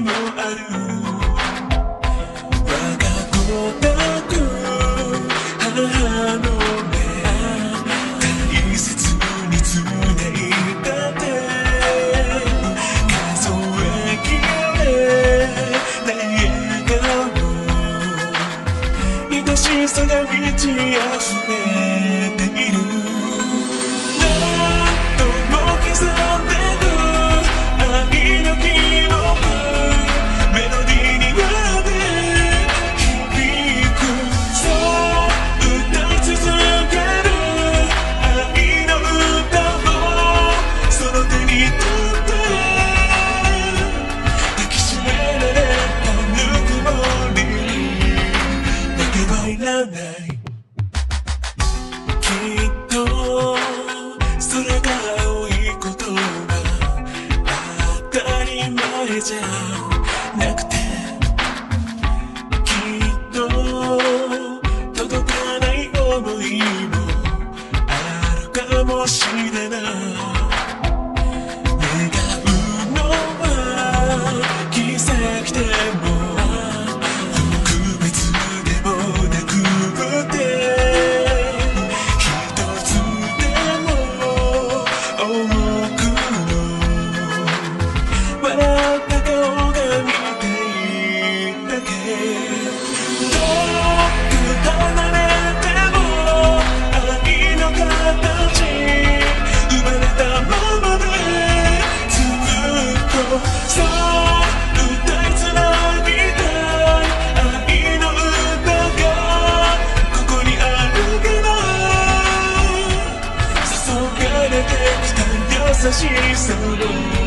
もある我が子だく母の目大切に繋いだて数えき。れない笑顔愛しさが満ち溢れているそれが青いことが当たり前じゃなくてきっと届かない思いもあるかもしれない優しさを忘れました